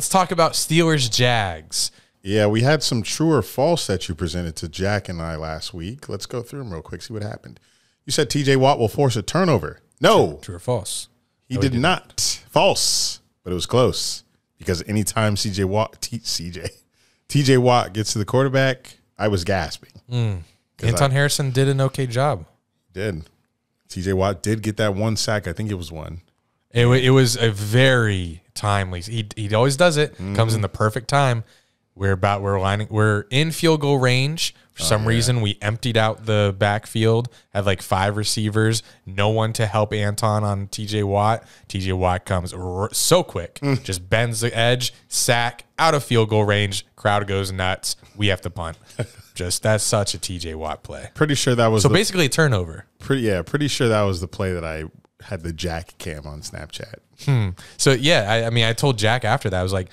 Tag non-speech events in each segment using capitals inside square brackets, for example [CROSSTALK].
Let's talk about Steelers Jags. Yeah, we had some true or false that you presented to Jack and I last week. Let's go through them real quick, see what happened. You said TJ Watt will force a turnover. No, True or false? he did not. False, but it was close because anytime CJ Watt, T, CJ, [LAUGHS] TJ Watt gets to the quarterback, I was gasping. Hmm. 'Cause Anton I Harrison did an okay job. did. TJ Watt did get that one sack. I think it was one. It, it was a very timely. He he always does it. Mm-hmm. Comes in the perfect time. We're about we're lining we're in field goal range. For oh, some reason, we emptied out the backfield. Had like five receivers. No one to help Anton on TJ Watt. TJ Watt comes r- so quick, mm. just bends the edge, sack out of field goal range. Crowd goes nuts. We have to punt. [LAUGHS] just that's such a TJ Watt play. Pretty sure that was So the, basically, a turnover. pretty. Yeah, pretty sure that was the play that I had the Jack cam on Snapchat. So yeah, I, I mean, I told Jack after that, I was like,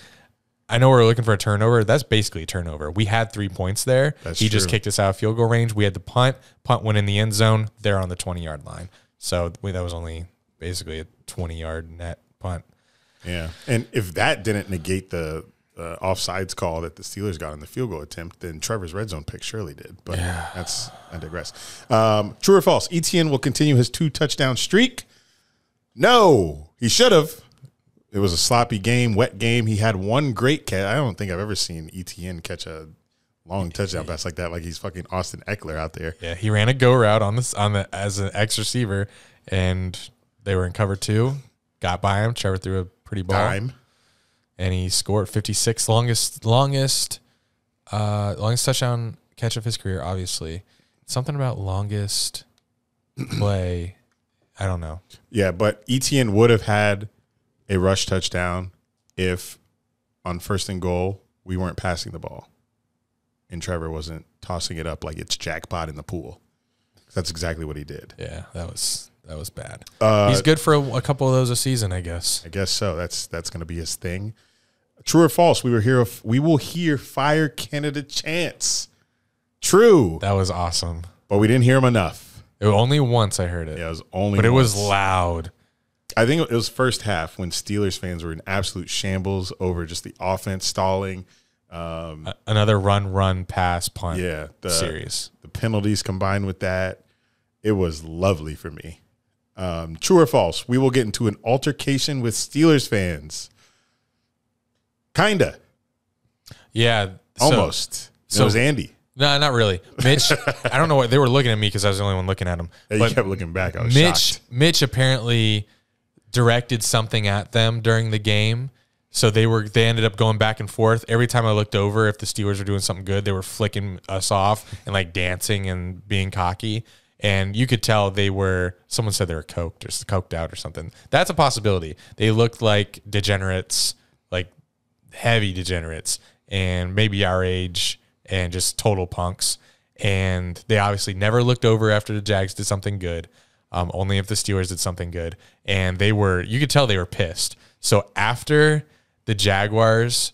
I know we're looking for a turnover. That's basically a turnover. We had three points there. That's he just kicked us out of field goal range. We had the punt. Punt went in the end zone. They're on the twenty yard line. So we, that was only basically a twenty yard net punt. Yeah, and if that didn't negate the uh, offsides call that the Steelers got in the field goal attempt, then Trevor's red zone pick surely did. But yeah. that's I digress. Um, true or false? ETN will continue his two touchdown streak. No, he should have. It was a sloppy game, wet game. He had one great catch. I don't think I've ever seen ETN catch a long touchdown pass like that. Like he's fucking Austin Ekeler out there. Yeah, he ran a go route on this on the as an X receiver, and they were in cover two. Got by him. Trevor threw a pretty ball. Time. and he scored 56 longest longest uh longest touchdown catch of his career obviously something about longest play i don't know Yeah, but ETN would have had a rush touchdown if on first and goal we weren't passing the ball and Trevor wasn't tossing it up like it's jackpot in the pool. That's exactly what he did. yeah that was that was bad Uh, he's good for a, a couple of those a season i guess I guess so. That's that's going to be his thing. True or false? We were here. We will hear fire Canada chants. True, that was awesome but we didn't hear him enough. It was only once i heard it Yeah, it was only. but it was loud I think it was first half when Steelers fans were in absolute shambles over just the offense stalling. Um, another run run pass punt yeah, the series the penalties combined with that, it was lovely for me. Um, true or false? We will get into an altercation with Steelers fans. Kinda, yeah so- almost. so- it was Andy. No not really mitch [LAUGHS] i don't know what they were looking at me because i was the only one looking at him Yeah, but you kept looking back. I was Mitch shocked. Mitch apparently directed something at them during the game. So they were they ended up going back and forth. Every time I looked over, if the Steelers were doing something good, they were flicking us off and like dancing and being cocky. And you could tell they were someone said they were coked or coked out or something. That's a possibility. They looked like degenerates, like heavy degenerates, and maybe our age and just total punks. And they obviously never looked over after the Jags did something good. Um, only if the Steelers did something good. And they were, you could tell they were pissed. So after the Jaguars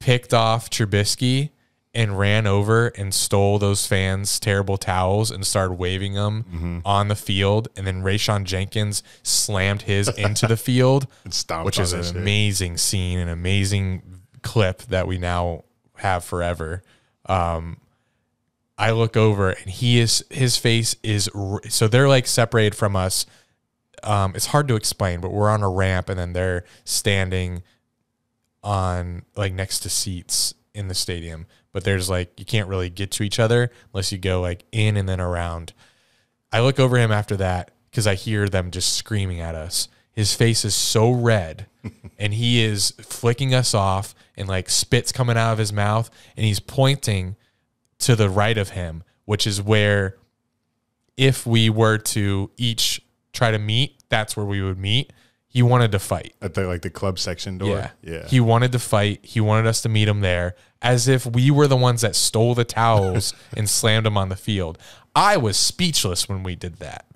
picked off Trubisky and ran over and stole those fans' terrible towels and started waving them on the field, and then Rayshawn Jenkins slammed his into the field, [LAUGHS] which is an shit. amazing scene, an amazing clip that we now have forever. Um, I look over and he is his face is so they're like separated from us. Um, it's hard to explain, but we're on a ramp and then they're standing on like next to seats in the stadium. But there's like you can't really get to each other unless you go like in and then around. I look over him after that because I hear them just screaming at us. His face is so red [LAUGHS] and he is flicking us off and like spit's coming out of his mouth and he's pointing to the right of him, which is where if we were to each try to meet, that's where we would meet. He wanted to fight. at the like the club section door. Yeah. yeah. He wanted to fight. He wanted us to meet him there as if we were the ones that stole the towels [LAUGHS] and slammed them on the field. I was speechless when we did that.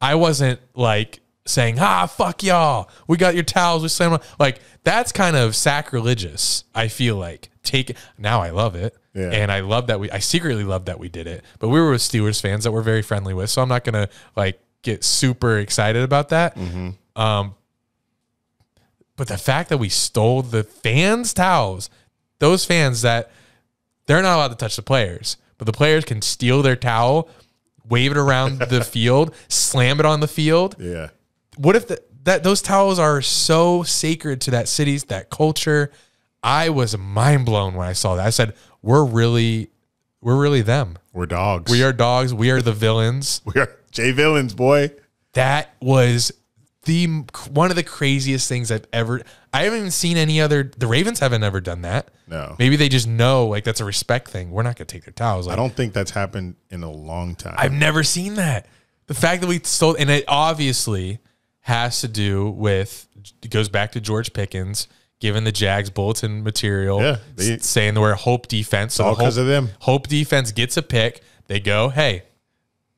I wasn't like saying, ah, fuck y'all. We got your towels. We slammed them. Like, that's kind of sacrilegious, I feel like. Take now I love it. Yeah. And I love that we I secretly love that we did it. But we were with Steelers fans that we're very friendly with. So I'm not gonna like get super excited about that. Um But the fact that we stole the fans' towels, those fans that they're not allowed to touch the players, but the players can steal their towel, wave it around [LAUGHS] the field, slam it on the field. Yeah. What if the, that those towels are so sacred to that city's that culture? I was mind blown when I saw that. I said, "We're really, we're really them. We're dogs. We are dogs. We are the villains." [LAUGHS] We are J villains, boy. That was the one of the craziest things I've ever. I haven't even seen any other. The Ravens haven't ever done that. No. Maybe they just know like that's a respect thing. We're not gonna take their towels. Like, I don't think that's happened in a long time. I've never seen that. The fact that we stole, and it obviously has to do with. It goes back to George Pickens giving the Jags bulletin material, Yeah, they- saying we're Hope defense. So all the of them. Hope defense gets a pick. They go, hey,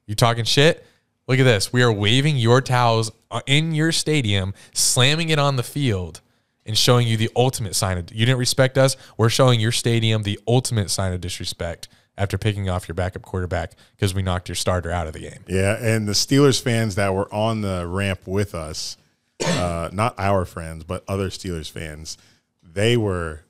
you talking shit? Look at this. We are waving your towels uh, in your stadium, slamming it on the field, and showing you the ultimate sign of you didn't respect us. We're showing your stadium the ultimate sign of disrespect after picking off your backup quarterback because we knocked your starter out of the game. Yeah, and the Steelers fans that were on the ramp with us, uh, not our friends, but other Steelers fans, they were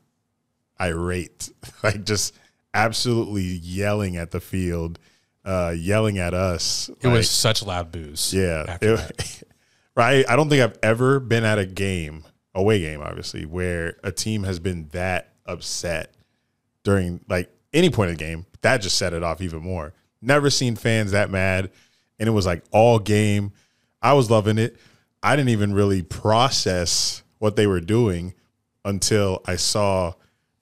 irate, [LAUGHS] like just absolutely yelling at the field, uh, yelling at us. It was such loud boos. yeah, it- [LAUGHS] right. I don't think I've ever been at a game, away game, obviously, where a team has been that upset during like any point of the game. That just set it off even more. Never seen fans that mad, and it was like all game. I was loving it. I didn't even really process what they were doing until I saw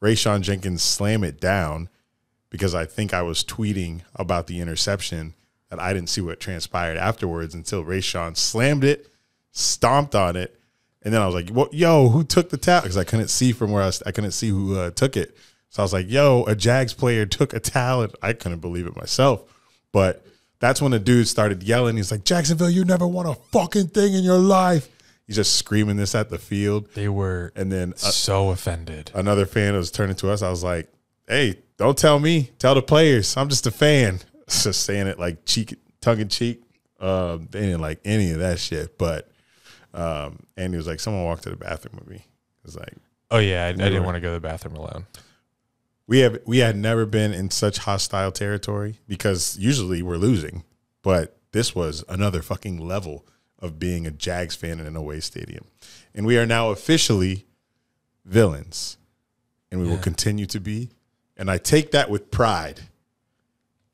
Rayshawn Jenkins slam it down because I think I was tweeting about the interception that I didn't see what transpired afterwards until Rayshawn slammed it, stomped on it, and then I was like, "Well, yo, who took the tap?" Because I couldn't see from where I was. I couldn't see who uh, took it. So I was like, "Yo, a Jags player took a talent. I couldn't believe it myself, but that's when the dude started yelling. He's like, "Jacksonville, you never won a fucking thing in your life." He's just screaming this at the field, They were and then uh, so offended. another fan was turning to us. I was like, "Hey, don't tell me. Tell the players. I'm just a fan." [LAUGHS] Just saying it like cheek, tongue in cheek. Um, they didn't like any of that shit. But um, and he was like, "Someone walked to the bathroom with me." It was like Oh yeah, I, I didn't were- want to go to the bathroom alone. We have we had never been in such hostile territory because usually we're losing, but this was another fucking level of being a Jags fan in an away stadium, and we are now officially villains, and we will continue to be. And I take that with pride.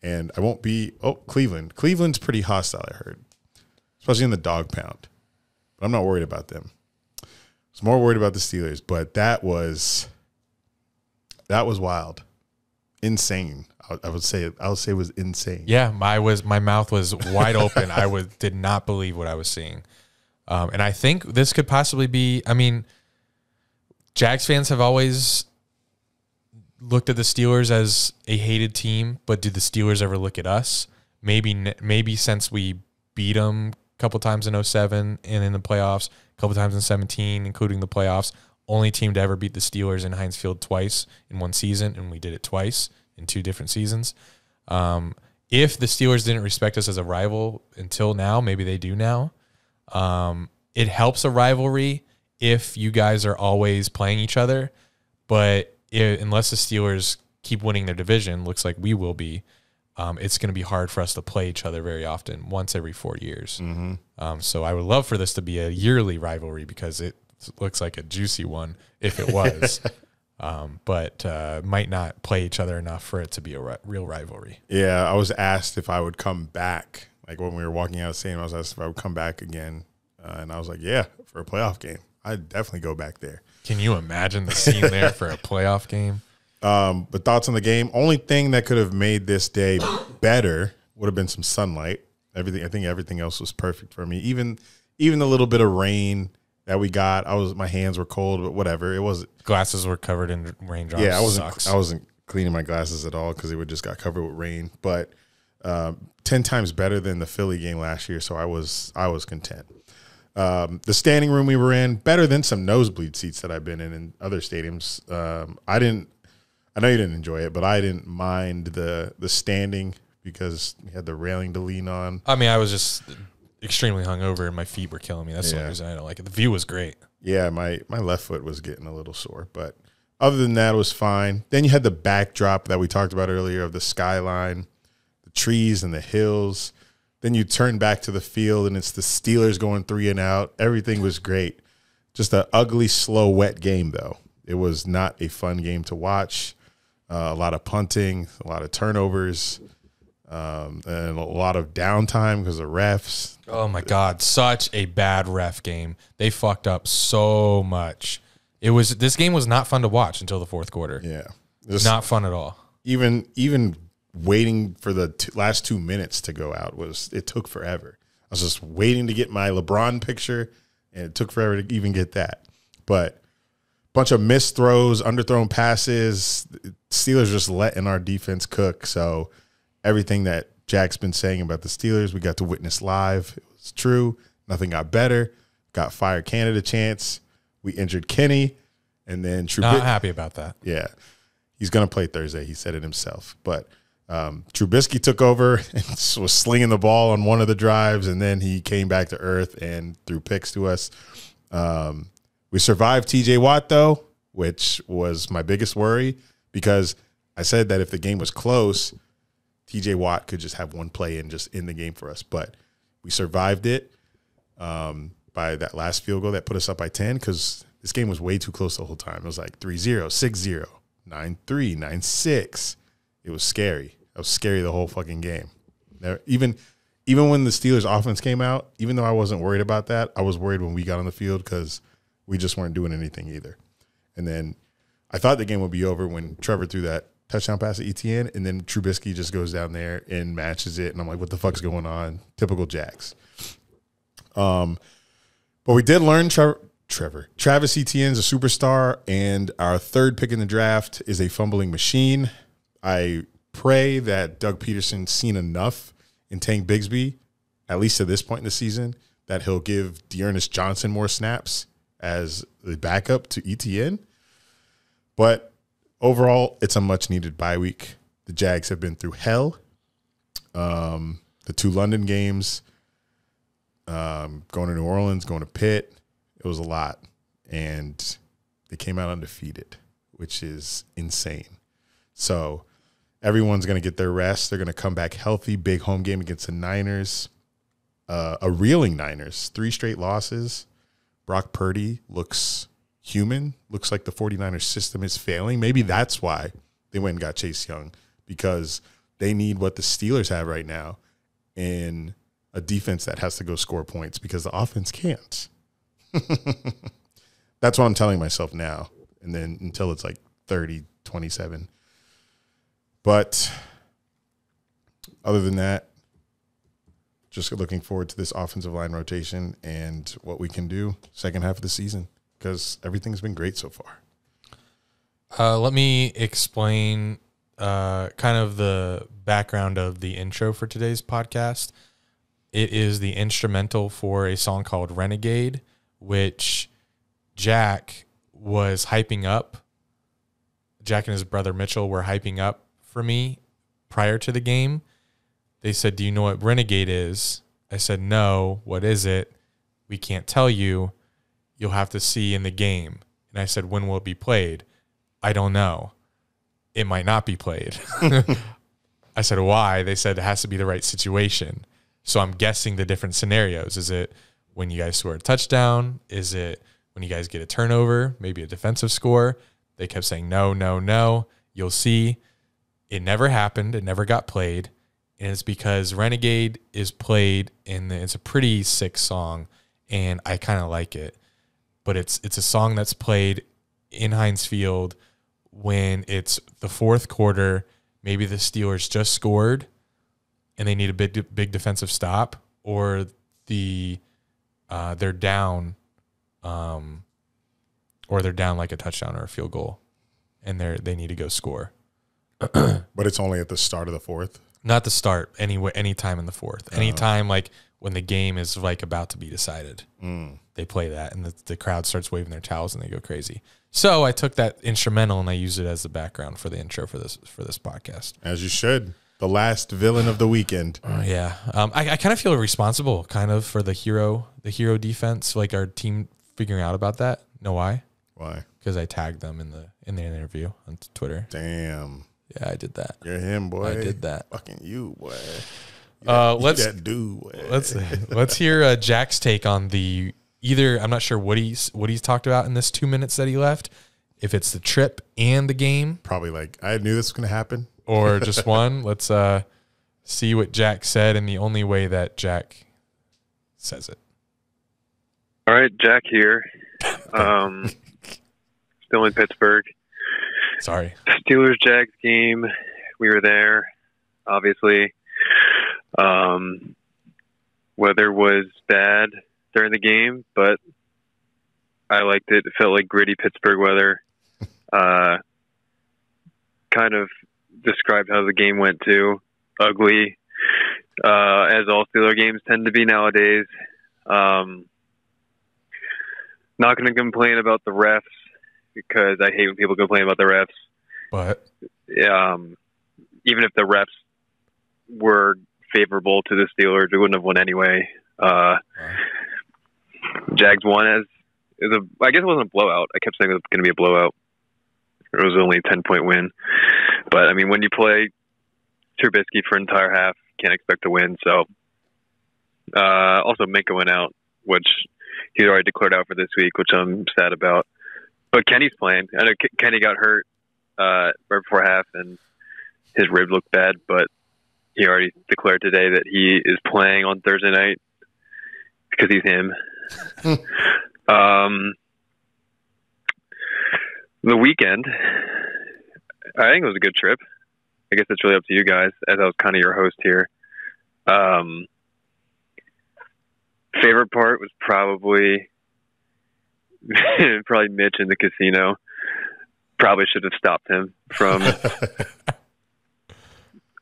And I won't be. Oh, Cleveland. Cleveland's pretty hostile. I heard, especially in the dog pound. But I'm not worried about them. I was more worried about the Steelers. But that was that was wild, insane. I, I would say I would say it was insane. Yeah, my was my mouth was wide [LAUGHS] open. I was did not believe what I was seeing, um, and I think this could possibly be. I mean, Jags fans have always looked at the Steelers as a hated team, but did the Steelers ever look at us? Maybe, maybe since we beat them a couple times in 07 and in the playoffs, a couple times in 17, including the playoffs. Only team to ever beat the Steelers in Heinz Field twice in one season, and we did it twice in two different seasons. Um, if the Steelers didn't respect us as a rival until now, maybe they do now. Um, it helps a rivalry if you guys are always playing each other, but i unless the Steelers keep winning their division, looks like we will be. Um, it's going to be hard for us to play each other very often, once every four years. Mm-hmm. Um, so I would love for this to be a yearly rivalry because it looks like a juicy one if it was, [LAUGHS] um, but uh, might not play each other enough for it to be a ri- real rivalry. Yeah, I was asked if I would come back. Like when we were walking out of stadium, I was asked if I would come back again, uh, and I was like, "Yeah, for a playoff game, I'd definitely go back there." Can you imagine the scene there for a playoff game? [LAUGHS] Um, but thoughts on the game? Only thing that could have made this day better would have been some sunlight. Everything, I think, everything else was perfect for me. Even, even the little bit of rain that we got, I was my hands were cold, but whatever. It was Glasses were covered in raindrops. yeah, I wasn't Sucks. I wasn't cleaning my glasses at all because they would just got covered with rain. But um, ten times better than the Philly game last year, so I was I was content. Um, the standing room we were in better than some nosebleed seats that I've been in in other stadiums. Um, I didn't. I know you didn't enjoy it, but I didn't mind the the standing because we had the railing to lean on. I mean, I was just extremely hungover and my feet were killing me. That's the Yeah. only reason I don't like it. The view was great. Yeah, my my left foot was getting a little sore, but other than that, it was fine. Then you had the backdrop that we talked about earlier of the skyline, the trees and the hills. Then you turn back to the field and it's the Steelers going three and out. Everything was great. Just an ugly, slow, wet game though. It was not a fun game to watch. Uh, a lot of punting, a lot of turnovers, um, and a lot of downtime because of refs. Oh my god, such a bad ref game. They fucked up so much. It was this game was not fun to watch until the fourth quarter. Yeah, Just- Not fun at all. even even waiting for the t- last two minutes to go out was it took forever. I was just waiting to get my LeBron picture, and it took forever to even get that. But a bunch of missed throws, underthrown passes. Steelers just letting our defense cook. So everything that Jack's been saying about the Steelers, we got to witness live. It was true. Nothing got better. Got fired Canada chance. We injured Kenny, and then Trubisky. Not happy about that. Yeah, he's going to play Thursday. He said it himself. But um, Trubisky took over [LAUGHS] and was slinging the ball on one of the drives, and then he came back to earth and threw picks to us. Um, we survived TJ Watt though, which was my biggest worry because I said that if the game was close, TJ Watt could just have one play and just end the game for us. But we survived it um, by that last field goal that put us up by 10 because this game was way too close the whole time. It was like 3 0, 6 0, 9 3, 9 6. It was scary. It was scary the whole fucking game. Even even when the Steelers offense came out, even though I wasn't worried about that, I was worried when we got on the field because we just weren't doing anything either. And then I thought the game would be over when Trevor threw that touchdown pass to ETN, and then Trubisky just goes down there and matches it, and I'm like, what the fuck's going on? Typical Jacks. Um, but we did learn Trevor. Trevor Travis Etienne's a superstar, and our third pick in the draft is a fumbling machine. I pray that Doug Pederson's seen enough in Tank Bigsby, at least to this point in the season, that he'll give D'Ernest Johnson more snaps as the backup to ETN. But overall, it's a much needed bye week. The Jags have been through hell. Um, the two London games, um, going to New Orleans, going to Pitt, it was a lot. And they came out undefeated, which is insane. So everyone's going to get their rest. They're going to come back healthy. Big home game against the Niners. Uh, a reeling Niners, three straight losses. Brock Purdy looks human. Looks like the 49ers system is failing. Maybe that's why they went and got Chase Young because they need what the Steelers have right now in a defense that has to go score points because the offense can't. [LAUGHS] that's what I'm telling myself now. And then until it's like 30, 27. But other than that, just looking forward to this offensive line rotation and what we can do second half of the season because everything's been great so far. Uh, let me explain uh, kind of the background of the intro for today's podcast. It is the instrumental for a song called Renegade, which Jack was hyping up. Jack and his brother Mitchell were hyping up for me prior to the game. They said, Do you know what Renegade is? I said, No. What is it? We can't tell you. You'll have to see in the game. And I said, When will it be played? I don't know. It might not be played. [LAUGHS] I said, Why? They said it has to be the right situation. So I'm guessing the different scenarios. Is it when you guys score a touchdown? Is it when you guys get a turnover, maybe a defensive score? They kept saying, No, no, no. You'll see. It never happened. It never got played. And it's because Renegade is played and it's a pretty sick song and I kind of like it. But it's it's a song that's played in Heinz Field when it's the fourth quarter, maybe the Steelers just scored and they need a big big defensive stop or the uh, they're down um, or they're down like a touchdown or a field goal and they're they need to go score. [CLEARS THROAT] But it's only at the start of the fourth. Not the start anyway any time in the fourth. Anytime like when the game is like about to be decided. They play that and the, the crowd starts waving their towels and they go crazy. So I took that instrumental and I used it as the background for the intro for this for this podcast. As you should. the last villain of the weekend. Oh, yeah. Um, I, I kind of feel responsible, kind of, for the hero, the hero defense, like our team figuring out about that. Know why? Why? Because I tagged them in the in the interview on Twitter. Damn. Yeah, I did that. You're him, boy. I did that. Fucking you, boy. Uh, let's that dude. Boy. let's [LAUGHS] let's hear uh, Jack's take on the either. I'm not sure what he's what he's talked about in this two minutes that he left. If it's the trip and the game, probably like I knew this was gonna happen. or [LAUGHS] just one. Let's uh, see what Jack said in the only way that Jack says it. All right, Jack here. [LAUGHS] Um, still in Pittsburgh. Sorry. Steelers Jags game. We were there, obviously. Um, weather was bad during the game, but I liked it. It felt like gritty Pittsburgh weather. [LAUGHS] Uh, kind of described how the game went too. Ugly, uh, as all Steeler games tend to be nowadays. Um, not going to complain about the refs because I hate when people complain about the refs. But Um, even if the refs were favorable to the Steelers, we wouldn't have won anyway. Uh, Jags won as is a. I guess it wasn't a blowout. I kept saying it was going to be a blowout. It was only a ten point win, but I mean, when you play Trubisky for an entire half, can't expect to win. So, uh, also Minka went out, which he's already declared out for this week, which I'm sad about. But Kenny's playing. I know Kenny got hurt uh, right before half, and his rib looked bad, but he already declared today that he is playing on Thursday night because he's him. [LAUGHS] um, the weekend, I think it was a good trip. I guess it's really up to you guys, as I was kind of your host here. Um, favorite part was probably [LAUGHS] probably Mitch in the casino. Probably should have stopped him from [LAUGHS]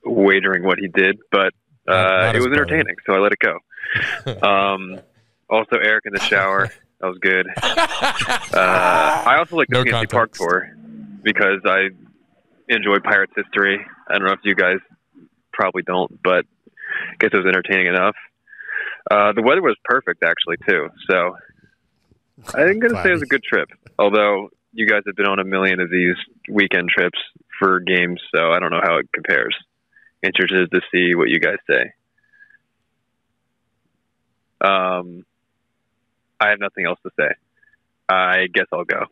wagering what he did, but uh, it was entertaining, so I let it go. um, also, Eric in the shower. [LAUGHS] That was good. Uh, I also like the No PNC Park tour because I enjoy Pirates history. I don't know if you guys probably don't, but I guess it was entertaining enough. Uh, the weather was perfect, actually, too. So I'm going to say it was a good trip. Although you guys have been on a million of these weekend trips for games, so I don't know how it compares. Interested to see what you guys say. Um, I have nothing else to say. I guess I'll go.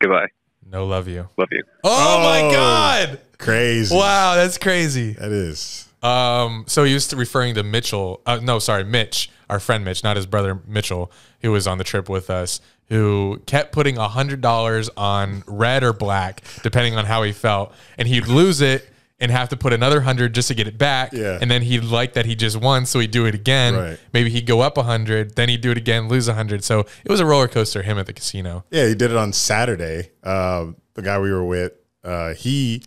Goodbye. no love you. Love you. Oh, Oh. my god! Crazy. Wow, that's crazy. That is. Um, so he was referring to Mitchell. Uh, no, sorry, Mitch, our friend Mitch, not his brother Mitchell, who was on the trip with us, who kept putting a hundred dollars on red or black, depending on how he felt, and he'd lose it and have to put another hundred just to get it back. Yeah. And then he'd like that he just won, so he'd do it again. Right. Maybe he'd go up a hundred, then he'd do it again, lose a hundred. So it was a roller coaster. Him at the casino. Yeah, he did it on Saturday. Uh, the guy we were with, uh, he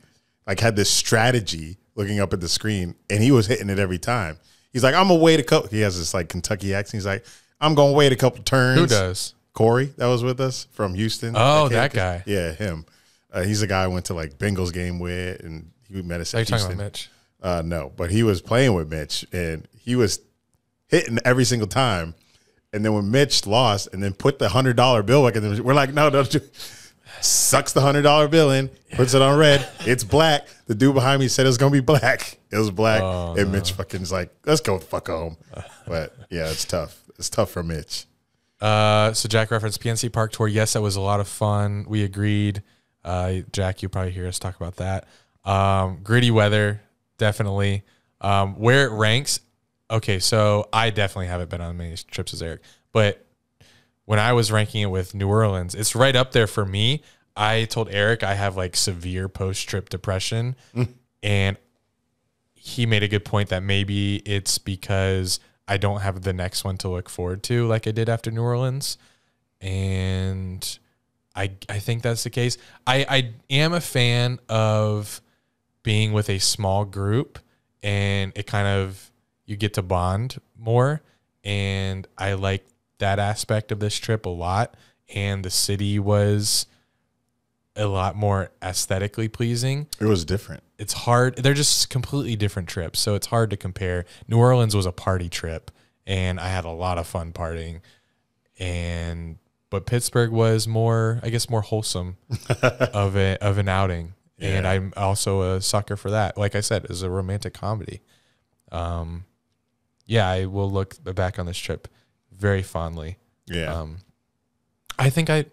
like had this strategy looking up at the screen, and he was hitting it every time. He's like, "I'm gonna wait a couple." He has this like Kentucky accent. He's like, "I'm gonna wait a couple turns." Who does? Corey, that was with us from Houston. Oh, came that guy. Yeah, him. Uh, he's a guy I went to like Bengals game with, and he met us Are you at talking about Mitch? Uh, no, but he was playing with Mitch, and he was hitting every single time. And then when Mitch lost, and then put the hundred dollar bill back in, the, we're like, no, don't do. Sucks the hundred dollar bill in, puts it on red. It's black. The dude behind me said it was gonna be black. It was black, Oh, and Mitch fucking's like, let's go fuck home. But yeah, it's tough. It's tough for Mitch. Uh, so Jack referenced PNC Park tour. Yes, that was a lot of fun. We agreed. Uh, Jack, you probably hear us talk about that. Um, gritty weather, definitely. Um, where it ranks, okay. So I definitely haven't been on many trips as Eric, but when I was ranking it with New Orleans, it's right up there for me. I told Eric I have like severe post trip depression, and he made a good point that maybe it's because I don't have the next one to look forward to like I did after New Orleans. And I I think that's the case. I, I am a fan of being with a small group and it kind of you get to bond more and I like that aspect of this trip a lot and the city was a lot more aesthetically pleasing. It was different. It's hard. They're just completely different trips, so it's hard to compare. New Orleans was a party trip, and I had a lot of fun partying. And but Pittsburgh was more, I guess, more wholesome [LAUGHS] of a of an outing. And I'm also a sucker for that. Like I said, as a romantic comedy. Um, yeah, I will look back on this trip very fondly. Yeah. Um, I think I,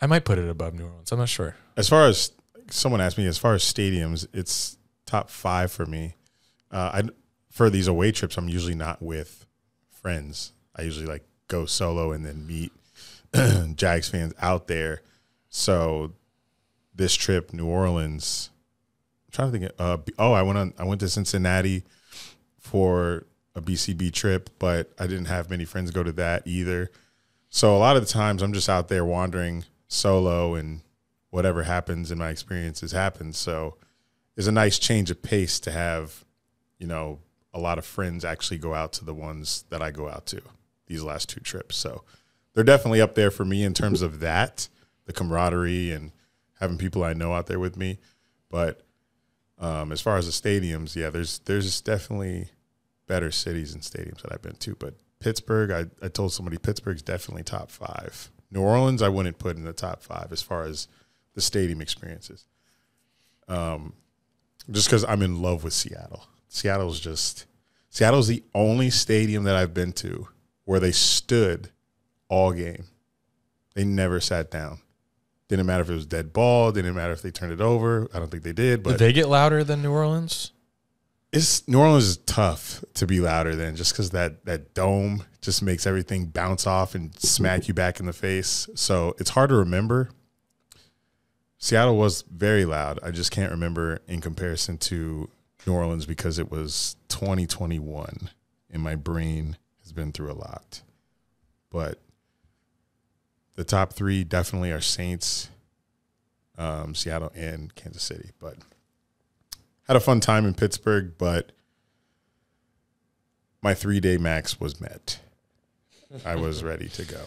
I might put it above New Orleans. I'm not sure. as far as someone asked me, as far as stadiums, it's top five for me. Uh, I for these away trips, I'm usually not with friends. I usually like go solo and then meet [CLEARS THROAT] Jags fans out there. So this trip, New Orleans, I'm trying to think. Uh, oh, I went on. I went to Cincinnati for a BCB trip, but I didn't have many friends go to that either. So a lot of the times, I'm just out there wandering solo and whatever happens in my experiences happens. So it's a nice change of pace to have, you know, a lot of friends actually go out to the ones that I go out to these last two trips. So they're definitely up there for me in terms of that, the camaraderie and having people I know out there with me. But um, as far as the stadiums, yeah, there's there's definitely better cities and stadiums that I've been to. But Pittsburgh, I, I told somebody Pittsburgh's definitely top five. New Orleans, I wouldn't put in the top five as far as the stadium experiences. Um, just because I'm in love with Seattle. Seattle's just Seattle's the only stadium that I've been to where they stood all game. They never sat down. Didn't matter if it was dead ball. Didn't matter if they turned it over. I don't think they did. But Did they get louder than New Orleans? it's New Orleans is tough to be louder than just because that that dome just makes everything bounce off and smack you back in the face. So it's hard to remember. Seattle was very loud. I just can't remember in comparison to New Orleans because it was 2021 and my brain has been through a lot. But the top three definitely are Saints, um, Seattle, and Kansas City. But had a fun time in Pittsburgh, but my three day max was met. I was [LAUGHS] ready to go.